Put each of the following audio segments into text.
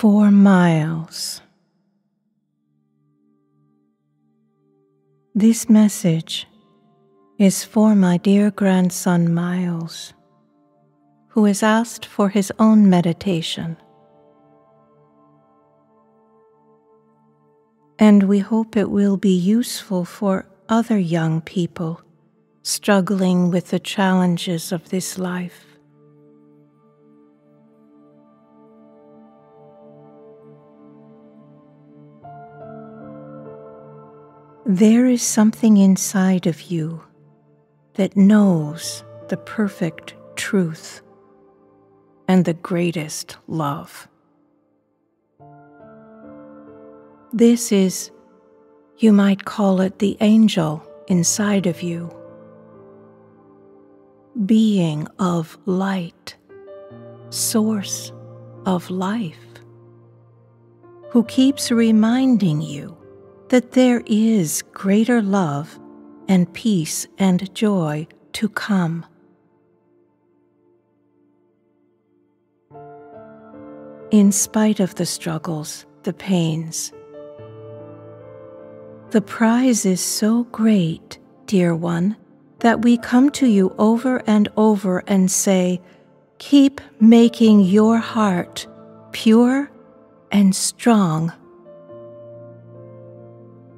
For Miles. This message is for my dear grandson Miles, who has asked for his own meditation. And we hope it will be useful for other young people struggling with the challenges of this life. There is something inside of you that knows the perfect truth and the greatest love. This is, you might call it the angel inside of you, being of light, source of life, who keeps reminding you that there is greater love and peace and joy to come. In spite of the struggles, the pains, the prize is so great, dear one, that we come to you over and over and say, Keep making your heart pure and strong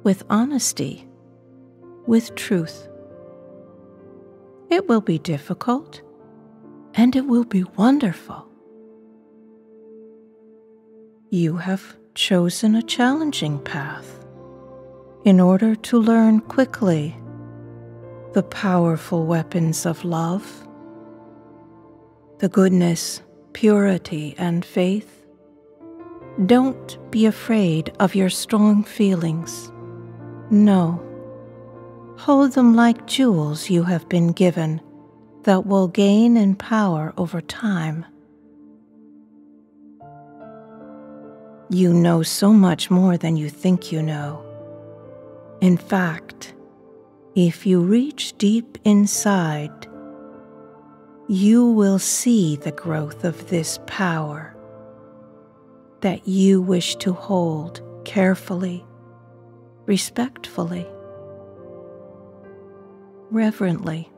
with honesty, with truth. It will be difficult and it will be wonderful. You have chosen a challenging path in order to learn quickly the powerful weapons of love, the goodness, purity, and faith. Don't be afraid of your strong feelings. No. Hold them like jewels you have been given that will gain in power over time. You know so much more than you think you know. In fact, if you reach deep inside, you will see the growth of this power that you wish to hold carefully respectfully, reverently.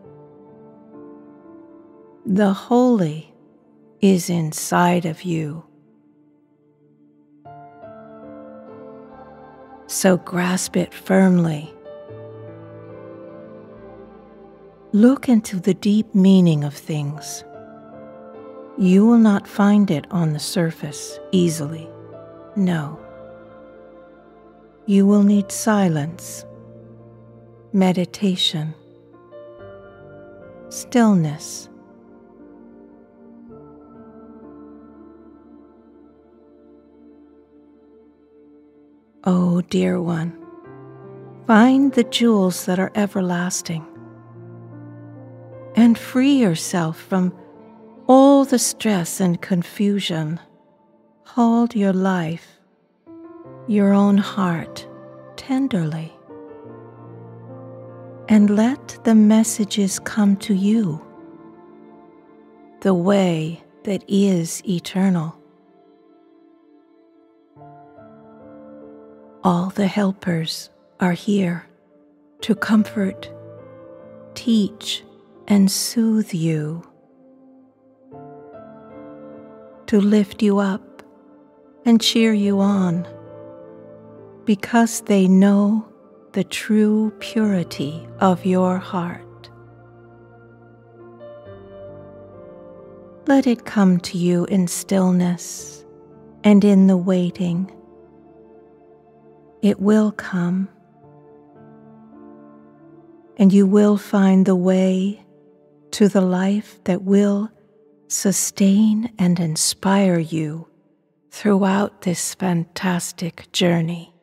The holy is inside of you. So grasp it firmly. Look into the deep meaning of things. You will not find it on the surface easily. No you will need silence, meditation, stillness. Oh, dear one, find the jewels that are everlasting and free yourself from all the stress and confusion. Hold your life your own heart tenderly and let the messages come to you the way that is eternal. All the helpers are here to comfort, teach, and soothe you, to lift you up and cheer you on because they know the true purity of your heart. Let it come to you in stillness and in the waiting. It will come, and you will find the way to the life that will sustain and inspire you throughout this fantastic journey.